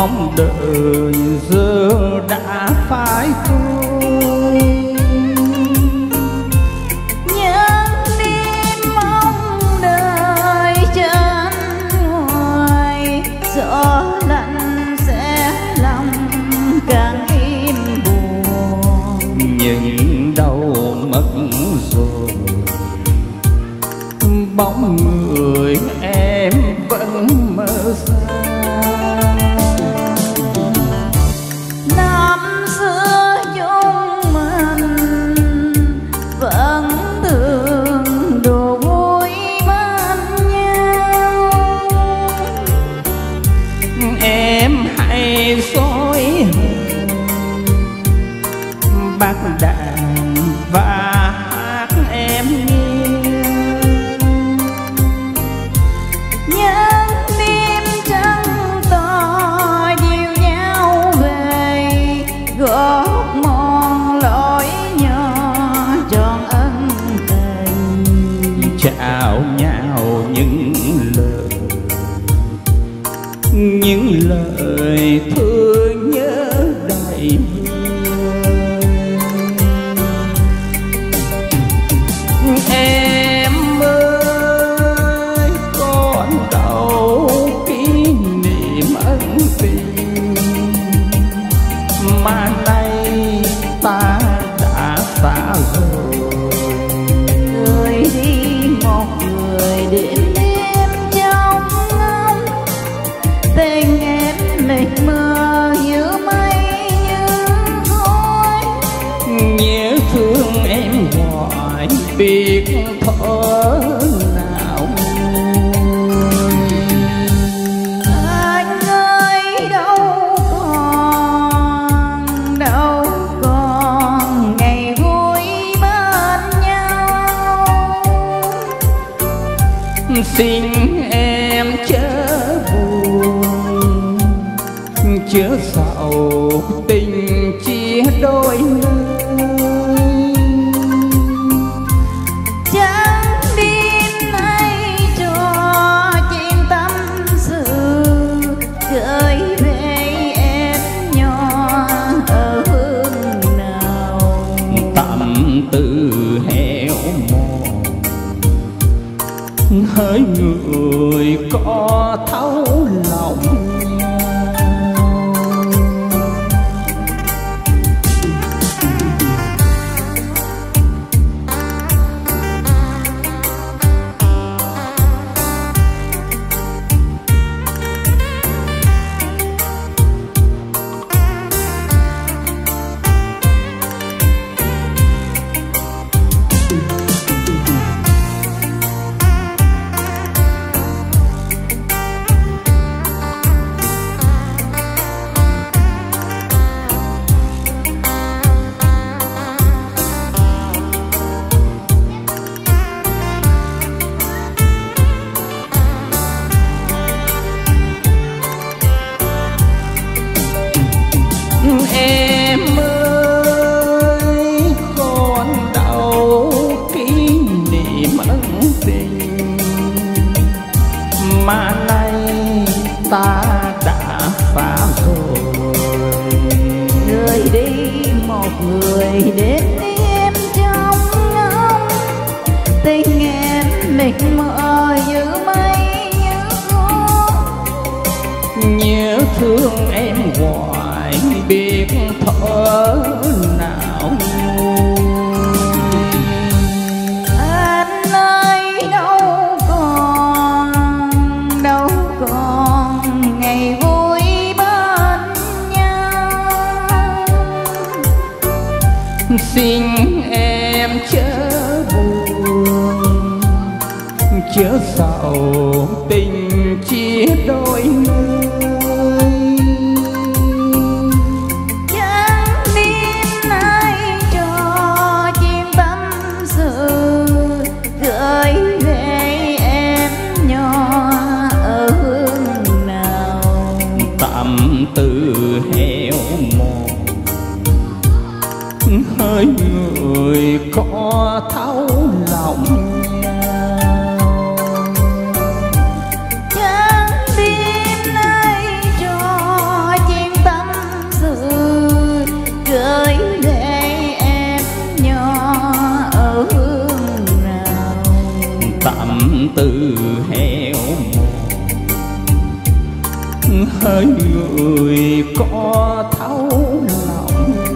mong đợi giờ đã phai thôi những đêm mong đợi chân ngoài gió lạnh sẽ lòng càng im buồn. Nhưng đau mất rồi bóng người nhớ thương em gọi biết thở nào anh ơi đâu còn đâu còn ngày vui bên nhau. Xin em chớ buồn chớ sầu tình chia đôi nơi thấu rồi. Người đi một người đến em trong ngóng tình em mịt mờ như mây, như khói nhớ thương em hoài, biết thở nào chớ sầu tình chia đôi nơi. Tư heo mòn hỡi người có thấu lòng từ heo. Mòn hơi người có thấu lòng